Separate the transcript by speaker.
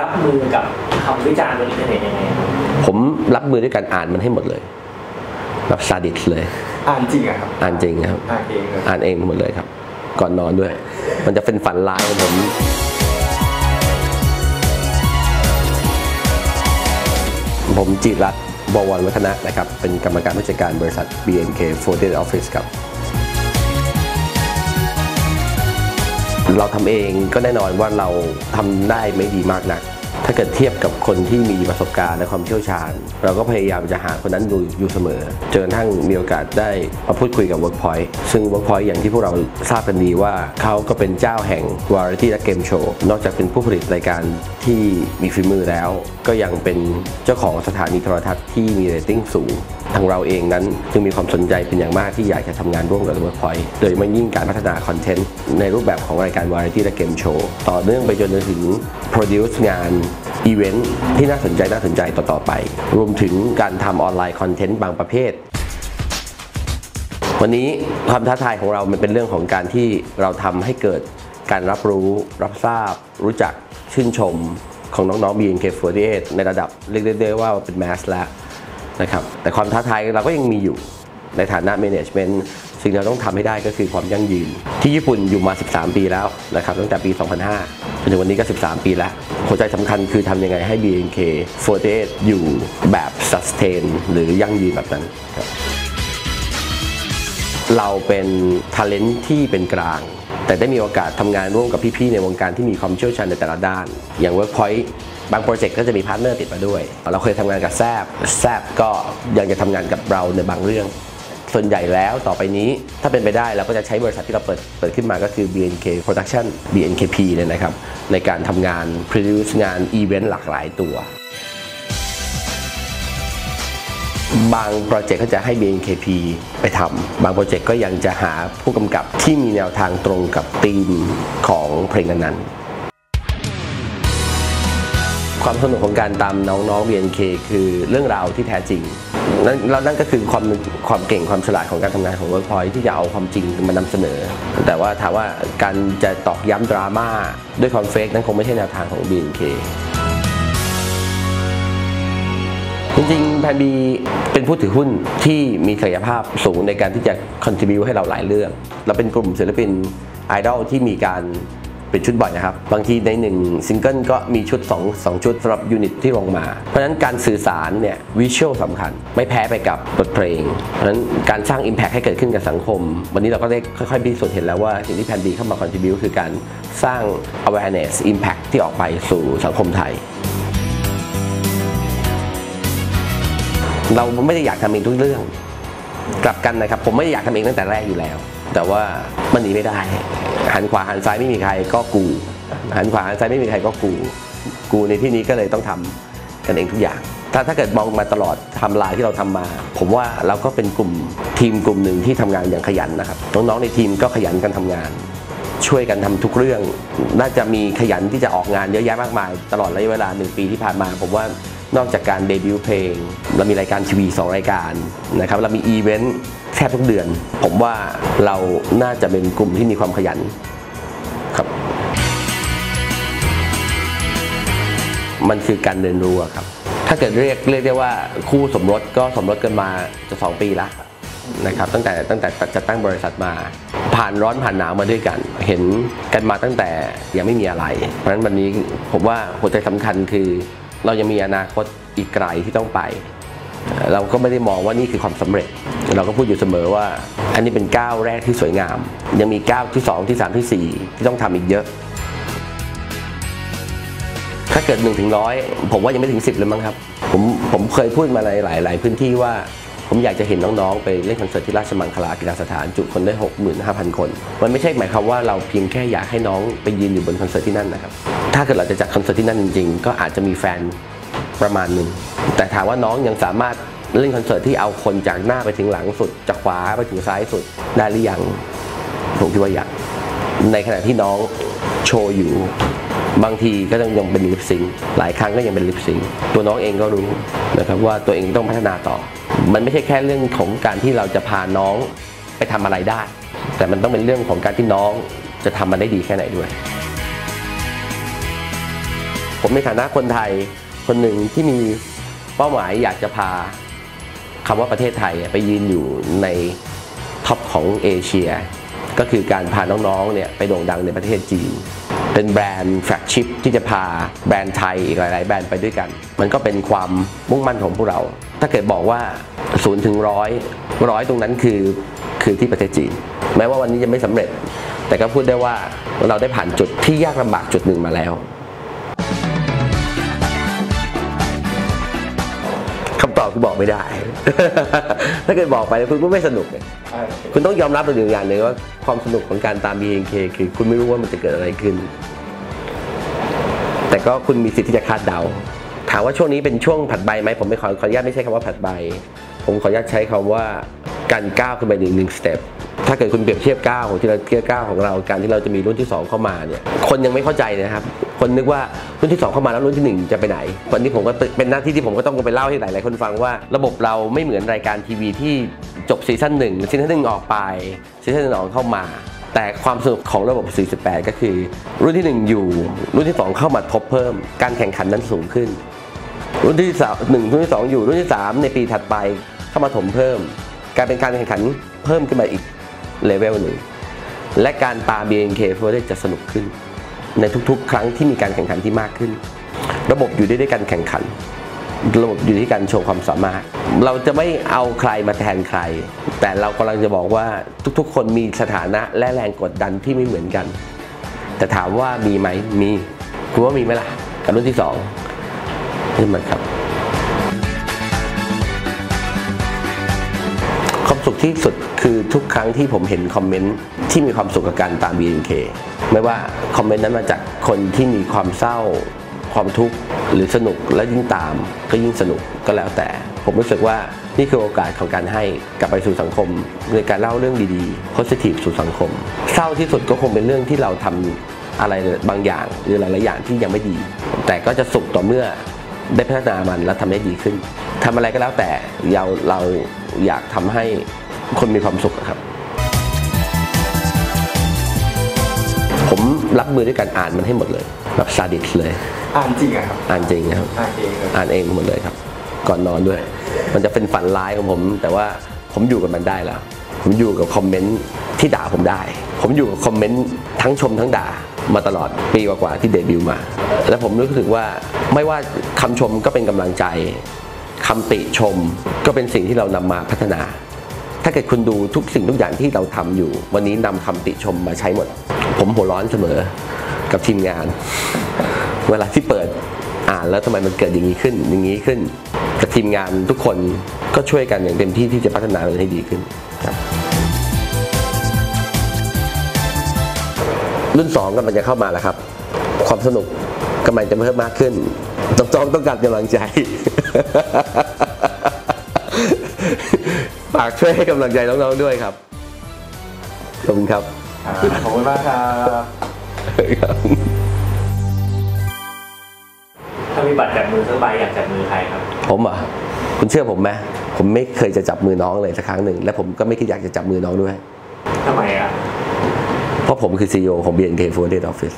Speaker 1: รับมือกับคำวิจารณ์บนอินเทอร์เน็ตยังไงครับ
Speaker 2: ผมรับมือด้วยการอ่านมันให้หมดเลยแบบซาดิสเลย
Speaker 3: อ่านจริงอะครับ
Speaker 2: อ่านจริงครับ
Speaker 3: อ่านเองเลย
Speaker 2: อ่านเองหมดเลยครับ ก่อนนอนด้วย มันจะเป็นฝันร้ายของผมผมจิรัตน์บวรวัฒนะนะครับ เป็นกรรมการผู้จัดการบริษัท BNK f o r t e Office ครับ เราทำเองก็แน่นอนว่าเราทำได้ไม่ดีมากนัก ถ้าเกิดเทียบกับคนที่มีประสบการณ์และความเชี่ยวชาญ เราก็พยายามจะหาคนนั้นอยู่อยู่เสมอจนกระทั่งมีโอกาสได้มาพูดคุยกับ Workpoint ซึ่ง Workpoint อย่างที่พวกเราทราบกันดีว่าเขาก็เป็นเจ้าแห่ง Variety และ Game Show นอกจากเป็นผู้ผลิตรายการที่มีฝีมือแล้ว ก็ยังเป็นเจ้าของสถานีโทรทัศน์ที่มีเรตติ้งสูงทางเราเองนั้นจึงมีความสนใจเป็นอย่างมากที่อยากจะทำงานร่วมกับ Workpoint โดยไม่ยิ่งการพัฒนาคอนเทนต์ในรูปแบบของรายการ Variety และ Game Show ต่อเนื่องไปจนถึง Produce งานอีเวนท์ที่น่าสนใจน่าสนใจต่อๆไป รวมถึงการทำออนไลน์ content บางประเภทวันนี้ความท้าทายของเรา มันเป็นเรื่องของการที่เราทำให้เกิดการรับรู้ รับทราบ รู้จัก ชื่นชมของน้องๆ BNK48 ในระดับเรียกได้ว่าเป็นแมสแล้ว นะครับแต่ความท้าทายเราก็ยังมีอยู่ในฐานะ Management สิ่งที่เราต้องทำให้ได้ก็คือความยั่งยืน ที่ญี่ปุ่นอยู่มา 13 ปีแล้วนะครับตั้งแต่ปี 2005 จนถึงวันนี้ก็ 13 ปีแล้ว หัวใจสำคัญคือทำยังไงให้ BNK48 อยู่แบบ sustain หรือยั่งยืนแบบนั้นครับเราเป็น talent ที่เป็นกลาง แต่ได้มีโอกาสทำงานร่วมกับพี่ ๆ ในวงการที่มีความเชี่ยวชาญในแต่ละด้าน อย่าง Workpoint บางโปรเจกต์ก็จะมีพาร์ทเนอร์ติดมาด้วย เราเคยทำงานกับแซบแซบก็ยังจะทำงานกับเราในบางเรื่อง ส่วนใหญ่แล้วต่อไปนี้ถ้าเป็นไปได้เราก็จะใช้บริษัทที่เราเปิดเปิดขึ้นมาก็คือ BNK Production BNKP เนี่ยนะครับ ในการทำงาน produce งานอีเวนต์หลากหลายตัวบางโปรเจกต์ก็จะให้ BNKP ไปทำ บางโปรเจกต์ก็ยังจะหาผู้กำกับที่มีแนวทางตรงกับธีมของเพลงนั้นๆ ความสนุกของการตามน้องๆ BNK คือเรื่องราวที่แท้จริงนั่นแล้วนั่นก็คือความความเก่งความฉลาดของการทำงานของ Workpoint ที่จะเอาความจริงมานำเสนอ แต่ว่าถามว่าการจะตอกย้ำดราม่าด้วยความเฟกนั้นคงไม่ใช่แนวทางของ BNK จริงๆแพนบีเป็นผู้ถือหุ้นที่มีศักยภาพสูงในการที่จะ contribu ให้เราหลายเรื่อง เราเป็นกลุ่มศิลปินไอดอลที่มีการ เปลี่ยนชุดบ่อยนะครับ บางทีในหนึ่งซิงเกิลก็มีชุด 2 2 ชุดสำหรับ unit ที่ลงมา เพราะฉะนั้นการสื่อสารเนี่ย visual สำคัญ ไม่แพ้ไปกับบทเพลง เพราะฉะนั้นการสร้าง Impact ให้เกิดขึ้นกับสังคม วันนี้เราก็ได้ค่อยๆพิสูจน์เห็นแล้วว่าสิ่งที่ Plan B เข้ามา contribute คือการสร้าง awareness impact ที่ออกไปสู่สังคมไทยเราไม่ได้อยากทำเองทุกเรื่อง กลับกันนะครับ ผมไม่ได้อยากทำเองตั้งแต่แรกอยู่แล้ว แต่ว่ามันหนีไม่ได้ หันขวาหันซ้ายไม่มีใครก็กู หันขวาหันซ้ายไม่มีใครก็กู กูในที่นี้ก็เลยต้องทำกันเองทุกอย่าง ถ้าถ้าเกิดมองมาตลอดทำลายที่เราทำมา ผมว่าเราก็เป็นกลุ่มทีมกลุ่มหนึ่งที่ทำงานอย่างขยันนะครับน้องๆในทีมก็ขยันกันทำงาน ช่วยกันทำทุกเรื่อง น่าจะมีขยันที่จะออกงานเยอะแยะมากมาย ตลอดระยะเวลาหนึ่งปีที่ผ่านมา ผมว่านอกจากการเดบิวต์เพลง เรามีรายการทีวีสองรายการนะครับเรามีอีเวนต์ บทุกเดือน ผมว่าเราน่าจะเป็นกลุ่มที่มีความขยันครับ มันคือการเรียนรู้อะครับ ถ้าเกิดเรียกเรียกได้ว่าคู่สมรสก็สมรสกันมาจะสองปีละนะครับตั้งแต่ตั้งแต่จะตั้งบริษัทมา ผ่านร้อนผ่านหนาวมาด้วยกัน เห็นกันมาตั้งแต่ยังไม่มีอะไร เพราะฉะนั้นวันนี้ผมว่าหัวใจสำคัญคือ เรายังมีอนาคตอีกไกลที่ต้องไป เราก็ไม่ได้มองว่านี่คือความสำเร็จ เราก็พูดอยู่เสมอว่า อันนี้เป็นก้าวแรกที่สวยงาม ยังมีก้าวที่ 2 ที่ 3 ที่ 4 ที่ต้องทำอีกเยอะ ถ้าเกิด1ถึงร้อยผมว่ายังไม่ถึง 10เลยมั้งครับ ผมผมเคยพูดมาในหลายหลายพื้นที่ว่าผมอยากจะเห็นน้องๆ ไปเล่นคอนเสิร์ตที่ราชมังคลากีฬาสถานจุคนได้ 65,000 คน มันไม่ใช่หมายความว่าเราเพียงแค่อยากให้น้องไปยืนอยู่บนคอนเสิร์ตที่นั่นนะครับ ถ้าเกิดเราจะจัดคอนเสิร์ตที่นั่นจริงๆ ก็อาจจะมีแฟน ประมาณหนึ่งแต่ถามว่าน้องยังสามารถเล่นคอนเสิร์ตที่เอาคนจากหน้าไปถึงหลังสุดจากขวาไปถึงซ้ายสุดได้หรือยังผมคิดว่าอยากในขณะที่น้องโชว์อยู่ บางทีก็ต้องยังเป็นลิปซิงหลายครั้งก็ยังเป็นลิปซิงตัวน้องเองก็รู้นะครับว่าตัวเองต้องพัฒนาต่อ มันไม่ใช่แค่เรื่องของการที่เราจะพาน้องไปทำอะไรได้ แต่มันต้องเป็นเรื่องของการที่น้องจะทำมันได้ดีแค่ไหนด้วย ผมในฐานะคนไทย คนหนึ่งที่มีเป้าหมายอยากจะพาคำว่าประเทศไทยไปยืนอยู่ใน top ของเอเชีย ก็คือการพาน้องๆเนี่ยไปโด่งดังในประเทศจีน เป็นแบรนด์ flagship ที่จะพาแบรนด์ไทยอีกหลาย ๆ แบรนด์ไปด้วยกัน มันก็เป็นความมุ่งมั่นของพวกเรา ถ้าเกิดบอกว่า0ูนย์ถึงร้อยร้อยตรงนั้นคือคือที่ประเทศจีน แม้ว่าวันนี้จะไม่สำเร็จ แต่ก็พูดได้ว่าเราได้ผ่านจุดที่ยากลำบากจุดหนึ่งมาแล้ว อบคือบอกไม่ได้ ถ้าเกิดบอกไปแล้วคุณก็ไม่สนุกเนี่ย
Speaker 1: ใช่
Speaker 2: คุณต้องยอมรับตัวอย่างหนึ่งว่าความสนุกของการตาม BNK คือคุณไม่รู้ว่ามันจะเกิดอะไรขึ้น แต่ก็คุณมีสิทธิ์ที่จะคาดเดา ถามว่าช่วงนี้เป็นช่วงผลัดใบไหมผมไม่ขอขออนุญาตไม่ใช้คำว่าผลัดใบ ผมขออนุญาตใช้คำว่าการก้าวขึ้นไปหนึ่งหนึ่ง step ถ้าเกิดคุณเปรียบเทียบก้าวของที่เราเทียบก้าวของเราการที่เราจะมีรุ่นที่สองเข้ามาเนี่ยคนยังไม่เข้าใจนะครับคนนึกว่ารุ่นที่สองเข้ามาแล้วรุ่นที่หนึ่งจะไปไหนวันนี้ผมก็เป็นหน้าที่ที่ผมก็ต้องไปเล่าให้หลายๆคนฟังว่า ระบบเราไม่เหมือนรายการทีวีที่จบ season หนึ่ง season หนึ่งออกไป season สองเข้ามาแต่ความสนุกของระบบ 48 ก็คือ รุ่นที่ 1 อยู่ รุ่นที่ 2 เข้ามาทบเพิ่ม การแข่งขันนั้นสูงขึ้น รุ่นที่สามหนึ่งรุ่นที่สองอยู่ รุ่นที่สามในปีถัดไปเข้ามาถมเพิ่ม การเป็นการแข่งขันเพิ่มขึ้นมาอีก เลเวลหนึ่งและการตา BNK f o r จะสนุกขึ้น ในทุกๆ ครั้งที่มีการแข่งขันที่มากขึ้น ระบบอยู่ได้ด้วยการแข่งขัน ระบบอยู่ที่การโชว์ความสามารถ เราจะไม่เอาใครมาแทนใคร แต่เรากำลังจะบอกว่าทุกๆ คนมีสถานะและแรงกดดันที่ไม่เหมือนกัน แต่ถามว่ามีไหมมีคุณว่ามีไหมล่ะกับรุ่นที่สองนี่มันครับความสุขที่สุด คือทุกครั้งที่ผมเห็นคอมเมนต์ที่มีความสุขกับการตาม BNK ไม่ว่าคอมเมนต์นั้นมาจากคนที่มีความเศร้า ความทุกข์หรือสนุกและยิ่งตามก็ยิ่งสนุกก็แล้วแต่ ผมรู้สึกว่านี่คือโอกาสของการให้กลับไปสู่สังคม ในการเล่าเรื่องดีๆ positive สู่สังคม เศร้าที่สุดก็คงเป็นเรื่องที่เราทำอะไรบางอย่างหรือหลายๆอย่างที่ยังไม่ดี แต่ก็จะสุขต่อเมื่อได้พัฒนามันและทำให้ดีขึ้นทำอะไรก็แล้วแต่เราเราอยากทำให้ คนมีความสุขอะครับ ผมรับมือด้วยการอ่านมันให้หมดเลยแบบซาดิสเลย
Speaker 1: อ่านจริงอะครับ
Speaker 2: อ่านจริงนะครับ
Speaker 1: อ่านเองเลย
Speaker 2: อ่านเองหมดเลยครับ ก่อนนอนด้วย มันจะเป็นฝันร้ายของผม แต่ว่าผมอยู่กับมันได้แล้ว ผมอยู่กับคอมเมนต์ที่ด่าผมได้ ผมอยู่กับคอมเมนต์ทั้งชมทั้งด่ามาตลอดปีกว่าๆที่เดบิวต์มา แล้วผมรู้สึกว่าไม่ว่าคำชมก็เป็นกำลังใจคำติชมก็เป็นสิ่งที่เรานำมาพัฒนา ถ้าเกิดคุณดูทุกสิ่งทุกอย่างที่เราทำอยู่ วันนี้นำคำติชมมาใช้หมด ผมหัวร้อนเสมอกับทีมงาน เวลาที่เปิดอ่านแล้วทำไมมันเกิดอย่างนี้ขึ้น อย่างนี้ขึ้นกับทีมงานทุกคนก็ช่วยกันอย่างเต็มที่ที่จะพัฒนามันให้ดีขึ้นครับรุ่นสองกำลังจะเข้ามาแล้วครับ ความสนุกกำลังจะเพิ่มมากขึ้นต้องต้องต้องการกำลังใจ ฝากช่วยให้กำลังใจน้องๆด้วยครับขอบคุณครับ
Speaker 1: อ่าขอบคุณมากครับถ้ามีบัตรจับมือสักใบอยากจับมือใครครับ
Speaker 2: ผมเหรอะคุณเชื่อผมไหมผมไม่เคยจะจับมือน้องเลยสักครั้งหนึ่ง และผมก็ไม่คิดอยากจะจับมือน้องด้วย
Speaker 1: ทำไมอะ
Speaker 2: เพราะผมคือ CEO ของ BNK48 Office